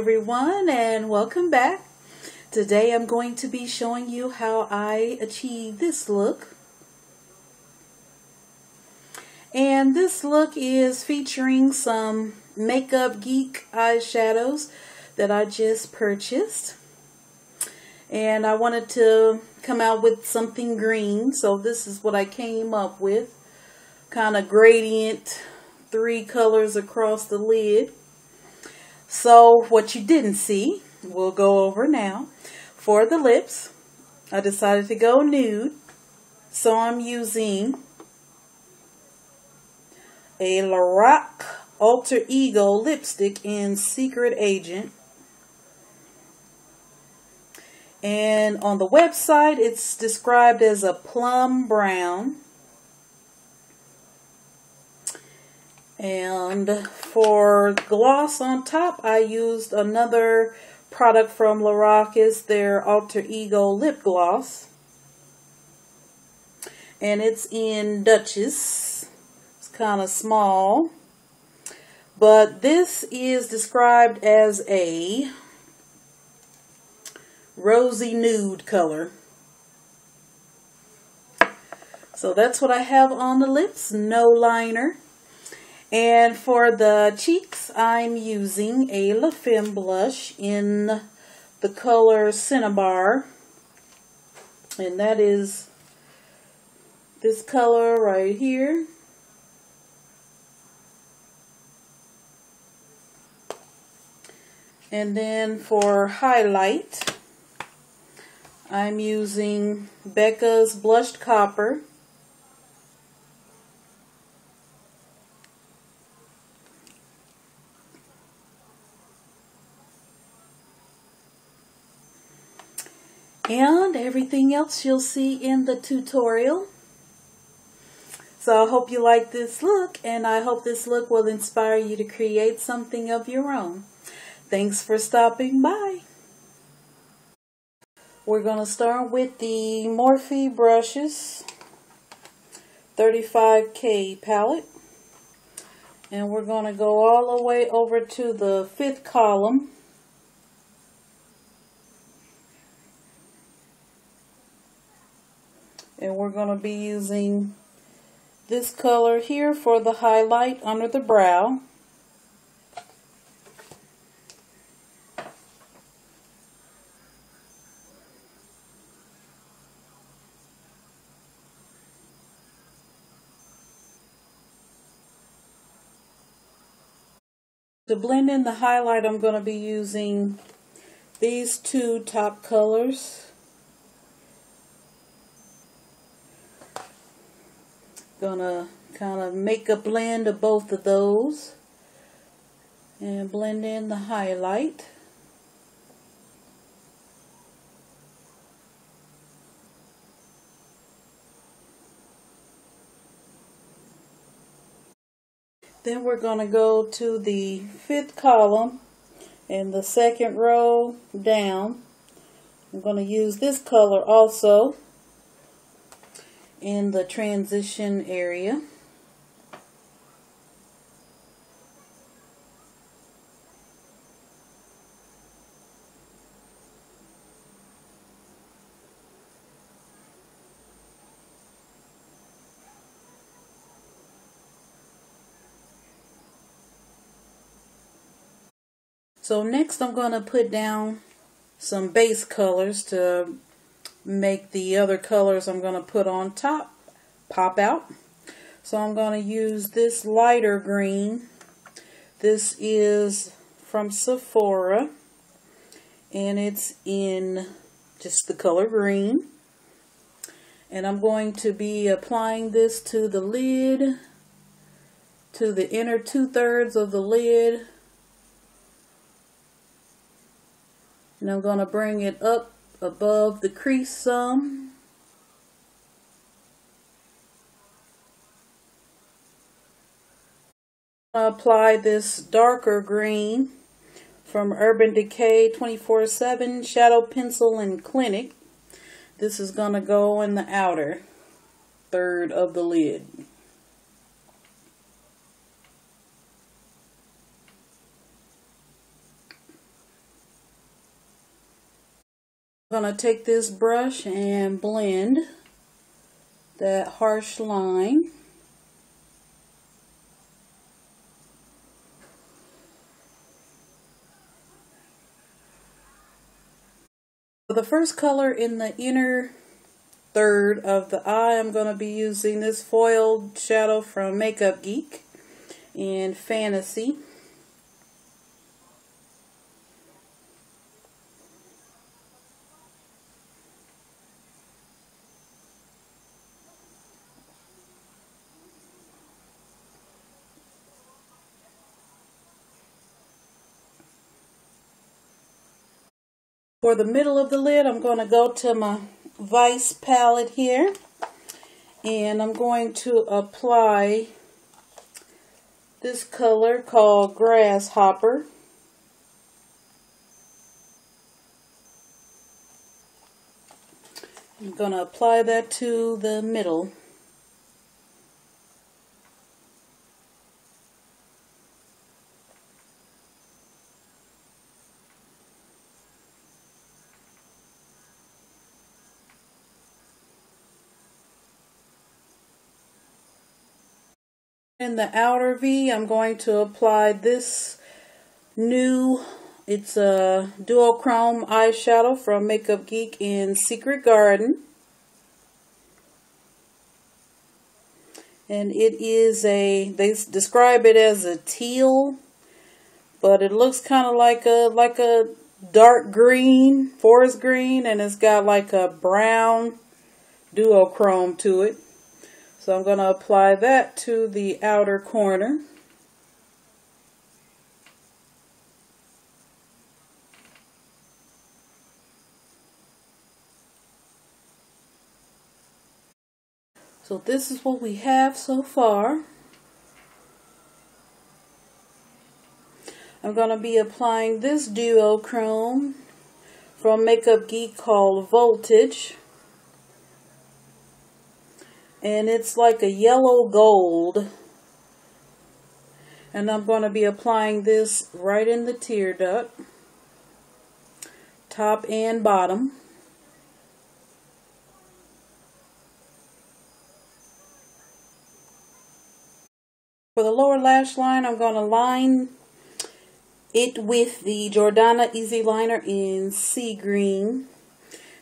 Everyone and welcome back. Today I'm going to be showing you how I achieve this look. And this look is featuring some Makeup Geek eyeshadows that I just purchased. And I wanted to come out with something green, so this is what I came up with. Kind of gradient, three colors across the lid. So what you didn't see, we'll go over now. For the lips, I decided to go nude. So I'm using a Lorac Alter Ego lipstick in Secret Agent. And on the website, it's described as a plum brown. And for gloss on top, I used another product from Lorac. It's their Alter Ego Lip Gloss. And it's in Duchess. It's kind of small. But this is described as a rosy nude color. So that's what I have on the lips. No liner. And for the cheeks, I'm using a La Femme blush in the color Cinnabar. And that is this color right here. And then for highlight, I'm using Becca's Blushed Copper. And everything else you'll see in the tutorial. So I hope you like this look and I hope this look will inspire you to create something of your own. Thanks for stopping by. We're going to start with the Morphe brushes 35K palette. And we're going to go all the way over to the fifth column and we're going to be using this color here for the highlight under the brow. To blend in the highlight, I'm going to be using these two top colors. Gonna kind of make a blend of both of those and blend in the highlight. Then we're going to go to the fifth column and the second row down. I'm going to use this color also in the transition area. So next I'm going to put down some base colors to make the other colors I'm going to put on top pop out. So I'm going to use this lighter green. This is from Sephora and it's in just the color green. And I'm going to be applying this to the lid, to the inner two-thirds of the lid. And I'm going to bring it up above the crease some. Apply this darker green from Urban Decay 24-7 Shadow Pencil and Clinic. This is going to go in the outer third of the lid. I'm going to take this brush and blend that harsh line. The first color in the inner third of the eye, I'm going to be using this foiled shadow from Makeup Geek in Fantasy. For the middle of the lid, I'm going to go to my Vice palette here. And I'm going to apply this color called Grasshopper. I'm going to apply that to the middle. In the outer V, I'm going to apply this new, it's a duochrome eyeshadow from Makeup Geek in Secret Garden. And it is a, they describe it as a teal, but it looks kind of like a, like a dark green, forest green, and it's got like a brown duochrome to it. So I'm going to apply that to the outer corner. So this is what we have so far. I'm going to be applying this duochrome from Makeup Geek called Voltage and it's like a yellow gold. And I'm going to be applying this right in the tear duct. Top and bottom. For the lower lash line I'm going to line it with the Jordana Easy Liner in sea green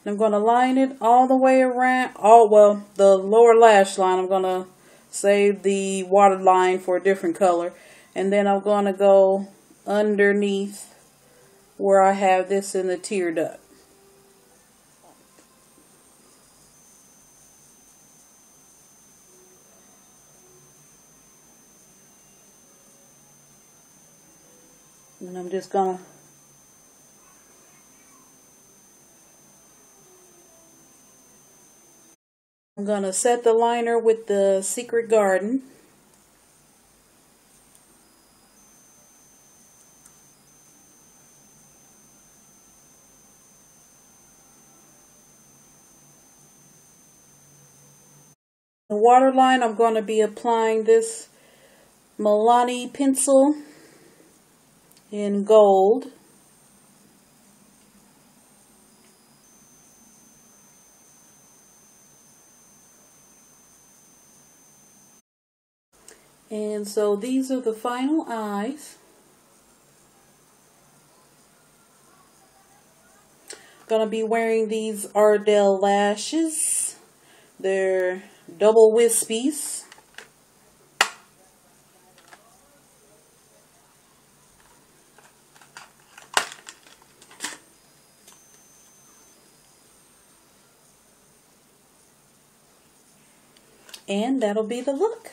I'm going to line it all the way around. Oh, well, the lower lash line, I'm going to save the water line for a different color. And then I'm going to go underneath where I have this in the tear duct. And I'm just going to I'm going to set the liner with the Secret Garden. The waterline, I'm going to be applying this Milani pencil in gold. And so these are the final eyes. Gonna be wearing these Ardell lashes. They're double wispies. And that'll be the look.